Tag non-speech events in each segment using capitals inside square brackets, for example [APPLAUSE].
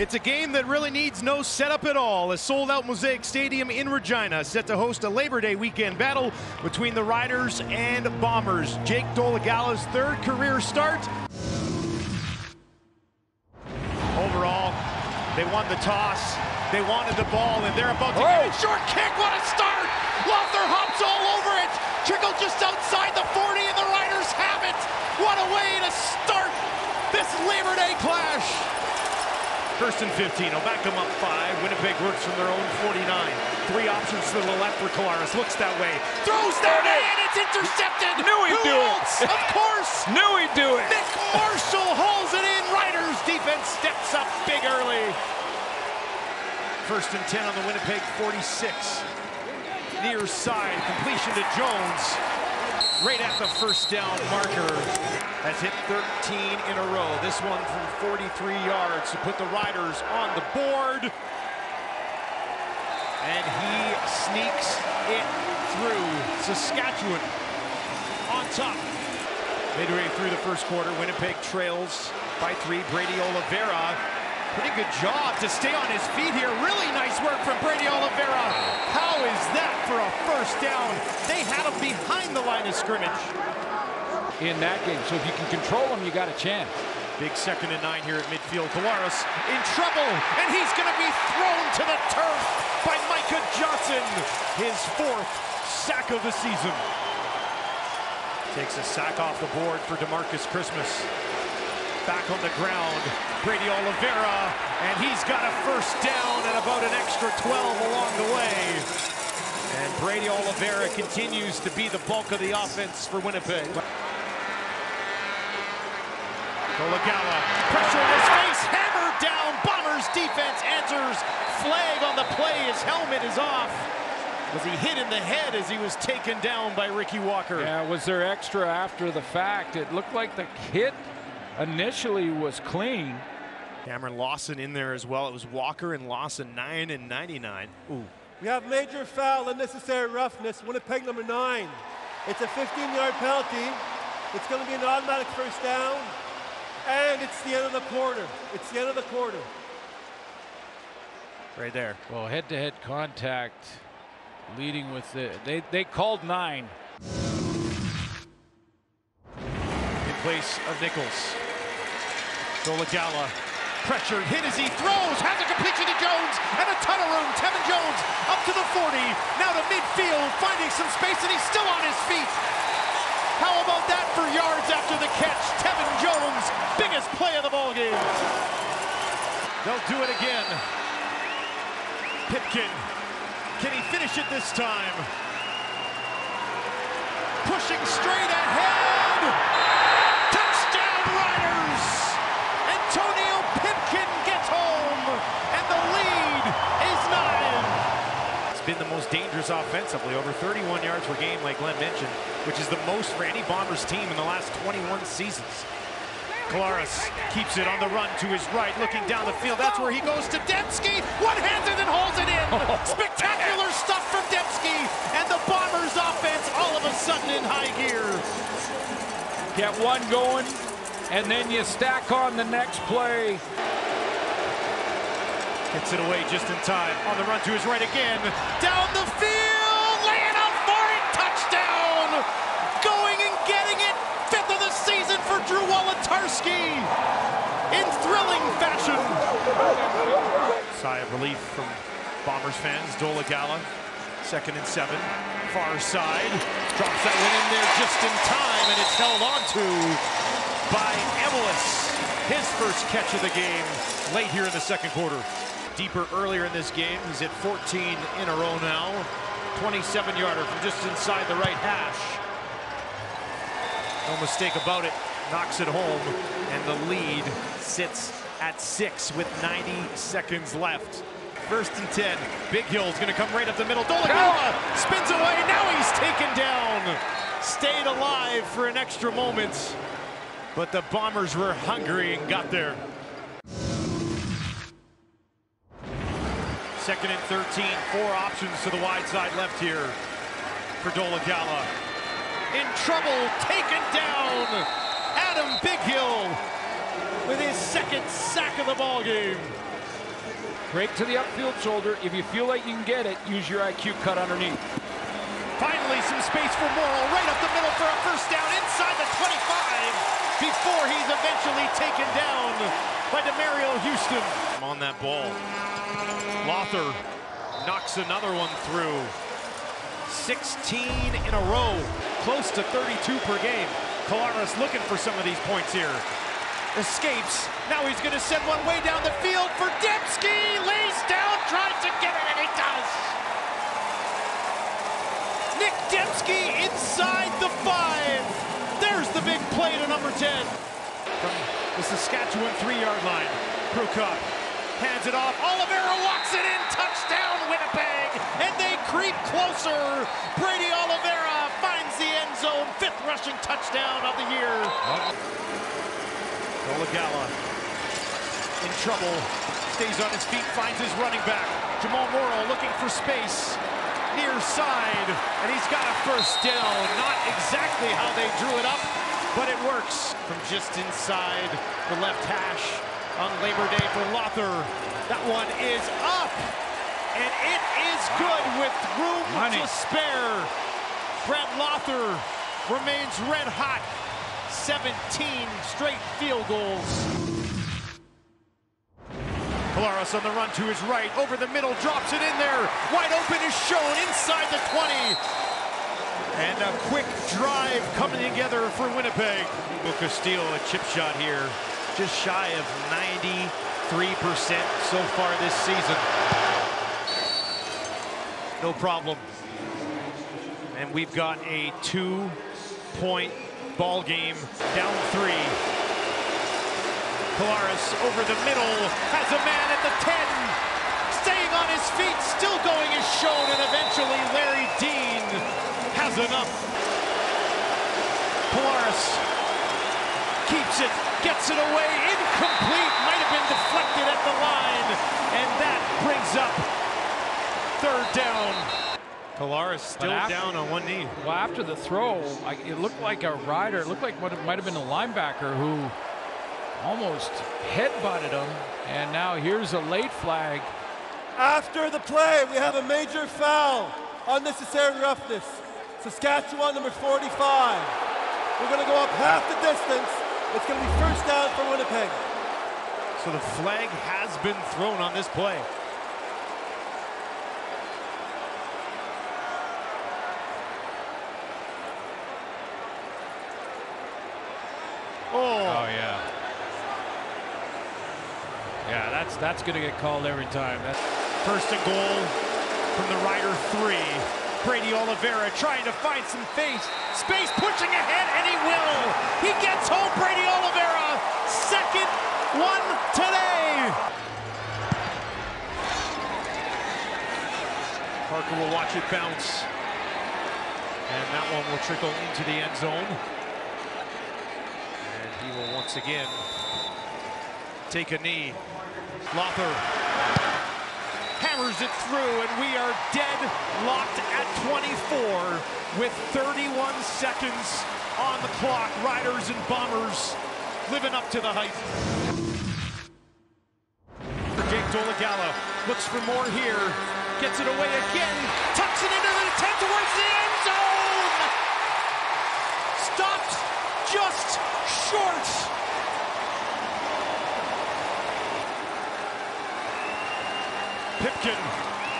It's a game that really needs no setup at all. A sold out Mosaic Stadium in Regina set to host a Labor Day weekend battle between the Riders and Bombers. Jake Dolegala's third career start. Overall, they won the toss. They wanted the ball, and they're about to get it. Short kick, what a start! Loeffler hops all over it. Trickle just outside the 40, and the Riders have it. What a way to start this Labor Day clash. First and 15. I'll back them up five. Winnipeg works from their own 49. Three options to the left for Collaros. Looks that way. Throws that way, and it's intercepted. Knew he'd Who do it. Of course. [LAUGHS] Knew he'd do it. Nick Marshall hauls it in. Riders defense steps up big early. First and 10 on the Winnipeg 46. Near side, completion to Jones. Right at the first down marker. Has hit 13 in a row. This one from 43 yards to put the Riders on the board. And he sneaks it through. Saskatchewan on top. Midway through the first quarter, Winnipeg trails by three. Brady Oliveira, pretty good job to stay on his feet here. Really nice work from Brady Oliveira. How is that for a first down? They had him behind the line of scrimmage. In that game. So if you can control them, you got a chance. Big second and nine here at midfield. Collaros in trouble, and he's going to be thrown to the turf by Micah Johnson. His fourth sack of the season. Takes a sack off the board for DeMarcus Christmas. Back on the ground, Brady Oliveira, and he's got a first down and about an extra 12 along the way. And Brady Oliveira continues to be the bulk of the offense for Winnipeg. Dolegala, pressure in his face, hammered down. Bombers defense answers. Flag on the play. His helmet is off. Was he hit in the head as he was taken down by Ricky Walker? Yeah, was there extra after the fact? It looked like the hit initially was clean. Cameron Lawson in there as well. It was Walker and Lawson, 9 and 99. Ooh. We have major foul, unnecessary roughness, Winnipeg number nine. It's a 15-yard penalty. It's going to be an automatic first down, and it's the end of the quarter. It's the end of the quarter. Right there. Well, head-to-head contact, leading with the they they called nine. in place of Nichols. Dolegala pressured, hit as he throws, has a completion to Jones, and a ton of room. Tevin Jones up to the 40, now to midfield, finding some space, and he's still on his feet. How about that for yards after the catch? Tevin Jones, biggest play of the ball game. They'll do it again. Pipkin, can he finish it this time? Pushing straight ahead. Touchdown Riders! Antonio Pipkin gets home, and the lead is nine. It's been the most dangerous offensively, over 31 yards per game, like Glenn mentioned, which is the most for any Bombers team in the last 21 seasons. Collaros keeps it on the run to his right, looking down the field. That's where he goes to Demski. One hands it and holds it in. Oh, Spectacular stuff from Demski, and the Bombers offense all of a sudden in high gear. Get one going, and then you stack on the next play. Gets it away just in time. On the run to his right again. Down the field. Laying up for it. Touchdown. Going and getting it. Fifth of the season for Drew Wolitarsky. In thrilling fashion. Sigh of relief from Bombers fans. Dolegala. Second and seven. Far side. Drops that one in there just in time. And it's held on to by Emelis. His first catch of the game late here in the second quarter. Deeper earlier in this game. He's at 14 in a row now. 27 yarder from just inside the right hash. No mistake about it. Knocks it home. And the lead sits at six with 90 seconds left. First and 10. Bighill's going to come right up the middle. Dolegala spins away. Now he's taken down. Stayed alive for an extra moment. But the Bombers were hungry and got there. Second and 13, four options to the wide side left here for Dolegala. In trouble, taken down. Adam Bighill with his second sack of the ball game. Break to the upfield shoulder. If you feel like you can get it, use your IQ cut underneath. Finally, some space for Morrow, right up the middle for a first down inside the 25 before he's eventually taken down by Demerio Houston. On that ball, Lauther knocks another one through. 16 in a row, close to 32 per game. Collaros looking for some of these points here. Escapes. Now he's going to send one way down the field for Demski. Lays down, tries to get it, and he does. Nick Demski inside the five. There's the big play to number 10. From the Saskatchewan three-yard line, Prukop hands it off. Oliveira walks it in. Touchdown, Winnipeg. And they creep closer. Brady Oliveira finds the end zone. Fifth rushing touchdown of the year. Oh. Dolegala in trouble. Stays on his feet, finds his running back. Jamal Morrow looking for space. Near side. And he's got a first down. Not exactly how they drew it up, but it works. From just inside the left hash on Labor Day for Lauther. That one is up, and it is good with room Money. to spare. Brett Lauther remains red hot. 17 straight field goals. Collaros on the run to his right, over the middle, drops it in there. Wide open is Schoen inside the 20. And a quick drive coming together for Winnipeg. Will Castillo, a chip shot here just shy of 93% so far this season. No problem. And we've got a two-point ball game, down three. Collaros over the middle, has a man at the 10. Staying on his feet, still going is Schoen, and eventually Larry Dean has enough. Collaros keeps it, gets it away, incomplete, might have been deflected at the line, and that brings up third down. Collaros still after- down on one knee. Well, after the throw, I, it looked like a rider. It looked like what it might have been a linebacker who almost headbutted him. And now here's a late flag. After the play, we have a major foul. Unnecessary roughness. Saskatchewan, number 45. We're going to go up half the distance. It's going to be first down for Winnipeg. So the flag has been thrown on this play. Oh, Oh yeah. Yeah, that's that's gonna get called every time. That's, first and goal from the Rider three. Brady Oliveira trying to find some face, space, pushing ahead, and he will. He gets home, Brady Oliveira. Second one today. Parker will watch it bounce. And that one will trickle into the end zone. And he will once again take a knee. Lauther hammers it through, and we are dead locked at 24 with 31 seconds on the clock. Riders and Bombers living up to the hype. Jake Dolegala looks for more here, gets it away again, tucks it into the 10 towards the end zone. Stopped just short. Pipkin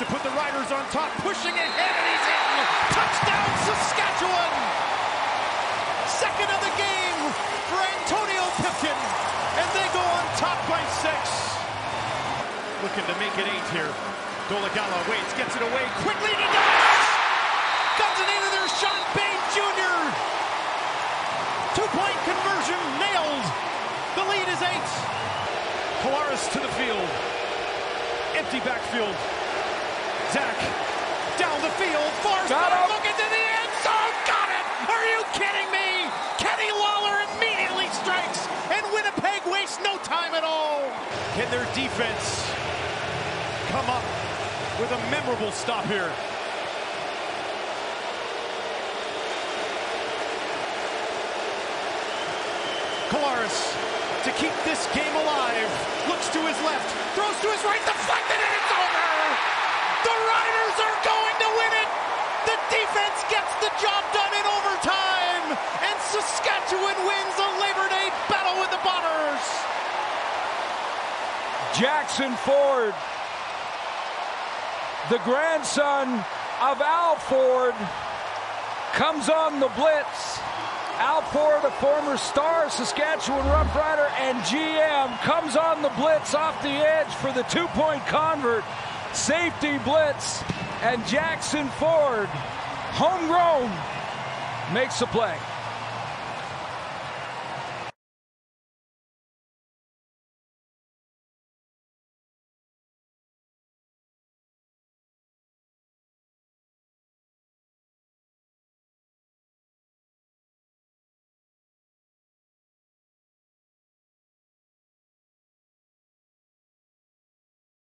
to put the Riders on top, pushing ahead, and he's in. Touchdown, Saskatchewan! Second of the game for Antonio Pipkin, and they go on top by six. Looking to make it eight here. Dolegala waits, gets it away quickly, he does! Guns it into there, Shawn Bane Jr. Two-point conversion nailed. The lead is eight. Collaros to the field. Empty backfield. Zach down the field. Far side, look into the end zone. Got it. Are you kidding me? Kenny Lawler immediately strikes, and Winnipeg wastes no time at all. Can their defense come up with a memorable stop here? Collaros to keep this game alive. Looks to his left, throws to his right, deflected, Riders are going to win it. The defense gets the job done in overtime, and Saskatchewan wins a Labor Day battle with the Bombers. Jaxson Ford, the grandson of Al Ford, comes on the blitz. Al Ford, a former star Saskatchewan Roughrider and GM, comes on the blitz off the edge for the two point convert. Safety blitz, and Jaxson Ford, homegrown, makes the play.